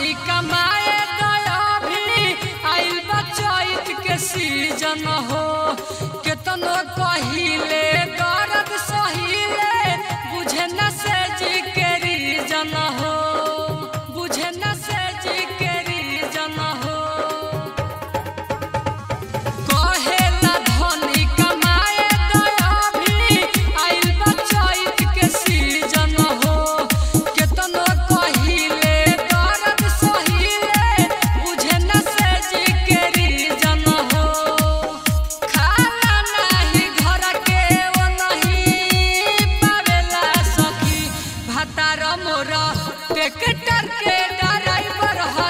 पानी कमाए दया भी आइल बचैत के सीज़न हो। मोरा। ट्रैक्टर के ड्राइवर है।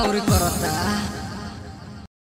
누가 부를까?